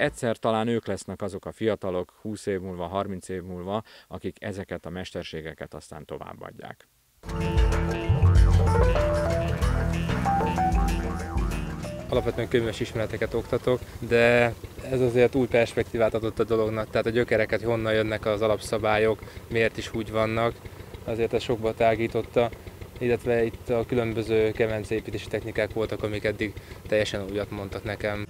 Egyszer talán ők lesznek azok a fiatalok 20 év múlva, 30 év múlva, akik ezeket a mesterségeket aztán továbbadják. alapvetően könyves ismereteket oktatok, de ez azért új perspektívát adott a dolognak, tehát a gyökereket, honnan jönnek az alapszabályok, miért is úgy vannak, azért ez sokba tágította, illetve itt a különböző kemencépítési technikák voltak, amik eddig teljesen újat mondtak nekem.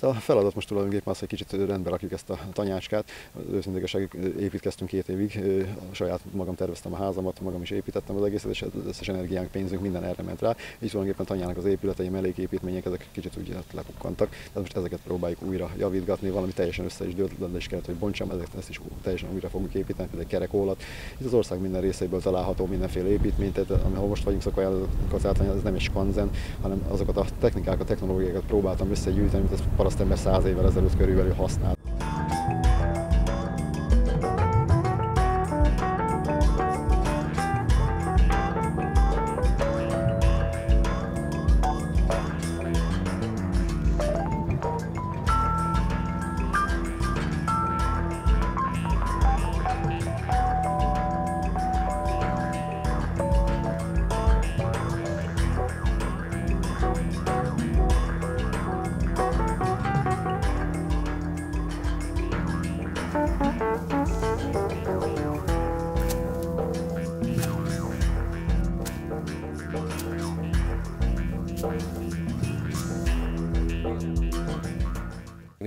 Hát a feladat most tulajdonképpen az, hogy kicsit rendbe rakjuk ezt a tanyáskát. Őszintén építkeztünk két évig, a saját magam terveztem a házamat, magam is építettem az egészet, és összes energiánk, pénzünk minden erre ment rá. Így tulajdonképpen tanyának az épületei, melléképítmények, ezek kicsit úgy lepukkantak. Tehát most ezeket próbáljuk újra javítgatni, valami teljesen össze is dőlt, de is kellett, hogy bontsam, ezeket ezt is teljesen újra fogunk építeni, például kerekólat. Itt az ország minden részéből található mindenféle építmény, tehát ahol most vagyunk szakajánlók, ez nem egy skanzen, hanem azokat a technikákat, technológiákat próbáltam összegyűjteni, mint ez parasztember száz évvel ezelőtt körülbelül használt.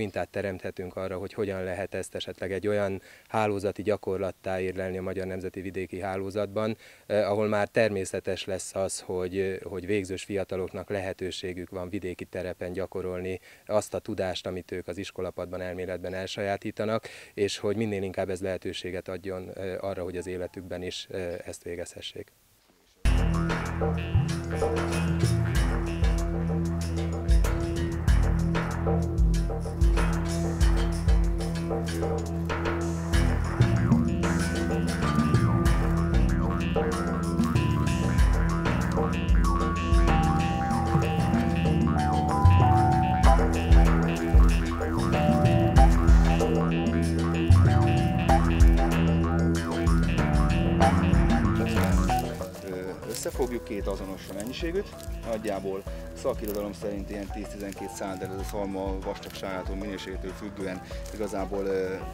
Mintát teremthetünk arra, hogy hogyan lehet ezt esetleg egy olyan hálózati gyakorlattá érlelni a Magyar Nemzeti Vidéki Hálózatban, eh, ahol már természetes lesz az, hogy, hogy végzős fiataloknak lehetőségük van vidéki terepen gyakorolni azt a tudást, amit ők az iskolapadban, elméletben elsajátítanak, és hogy minél inkább ez lehetőséget adjon eh, arra, hogy az életükben is eh, ezt végezhessék. Thank you. Összefogjuk két azonos mennyiségűt, nagyjából szakirodalom szerint ilyen 10-12 százalék ez a szalma vastagságától, minőségétől függően igazából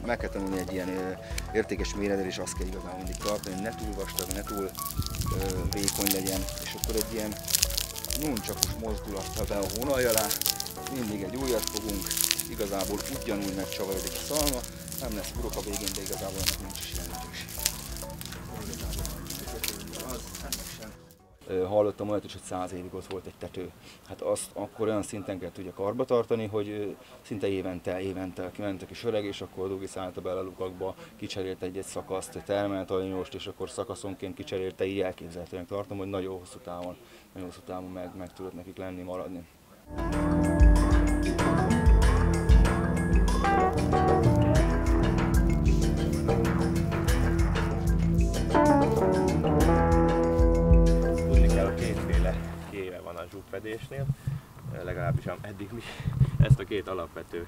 meg kell tanulni egy ilyen értékes méretre, és azt kell igazából mindig tartani, hogy ne túl vastag, ne túl vékony legyen, és akkor egy ilyen nuncsakos mozdulattal be a hónalj alá, mindig egy újat fogunk, igazából ugyanúgy megcsavarodik a szalma, nem lesz burok a végén, de igazából ennek nincs is jelentőség. Hallottam olyat is, hogy száz évig ott volt egy tető. Hát azt akkor olyan szinten kell tudja karba tartani, hogy szinte évente, évente kimentek is öreg, és akkor Dugi szállta bele a lukakba, kicserélt egy-egy szakaszt, termelt a és akkor szakaszonként kicserélte, így elképzelhetően tartom, hogy nagyon hosszú távon, nagyon hosszú távon meg, meg tudott nekik lenni, maradni. Zsúgfedésnél, legalábbis eddig mi ezt a két alapvető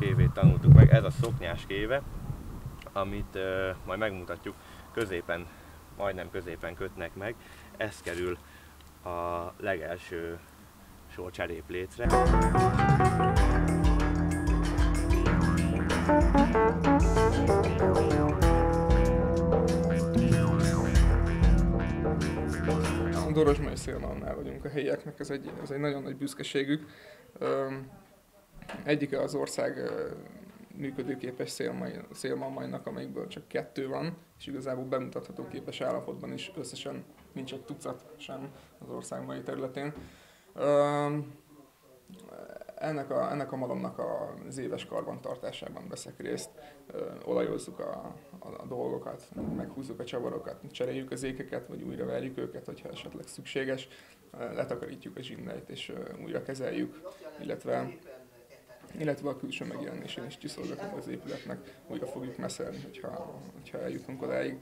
kévét tanultuk meg. Ez a szoknyás kéve, amit majd megmutatjuk, középen, majdnem középen kötnek meg. Ez kerül a legelső sor cseréplécre. Dorosmai szélmalomnál vagyunk a helyieknek, ez egy, ez egy nagyon nagy büszkeségük. Egyike az ország működőképes szélmalmainak, amelyikből csak kettő van, és igazából bemutatható képes állapotban is összesen nincs egy tucat sem az ország mai területén. Ennek a, ennek a malomnak az éves karbantartásában veszek részt, olajozzuk a, a, a dolgokat, meghúzzuk a csavarokat, cseréljük az ékeket, vagy újra verjük őket, hogyha esetleg szükséges, letakarítjuk a zsindeit és újra kezeljük, illetve illetve a külső megjelenésén is csiszolgatunk az épületnek, újra fogjuk meszelni, hogyha, hogyha eljutunk odáig.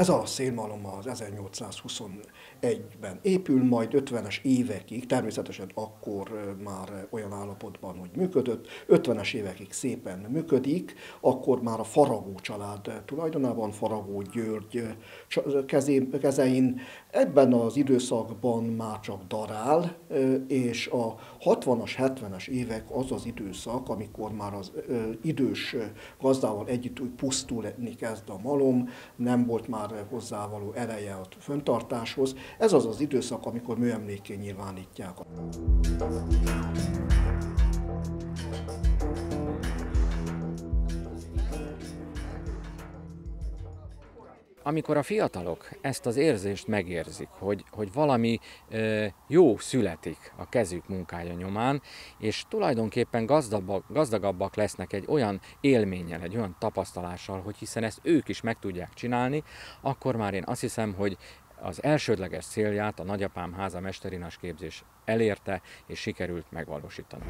Ez a szélmalom az 1821-ben épül, majd 50-es évekig, természetesen akkor már olyan állapotban, hogy működött, 50-es évekig szépen működik, akkor már a Faragó család tulajdonában Faragó György kezein. Ebben az időszakban már csak darál, és a 60-as, 70-es évek az az időszak, amikor már az idős gazdával együtt úgy pusztulni kezd a malom, nem volt már hozzávaló ereje a föntartáshoz. Ez az az időszak, amikor műemlékén nyilvánítják. Amikor a fiatalok ezt az érzést megérzik, hogy, hogy valami e, jó születik a kezük munkája nyomán, és tulajdonképpen gazdagabbak, gazdagabbak lesznek egy olyan élménnyel, egy olyan tapasztalással, hogy hiszen ezt ők is meg tudják csinálni, akkor már én azt hiszem, hogy az elsődleges célját a nagyapám háza mesterinas képzés elérte és sikerült megvalósítani.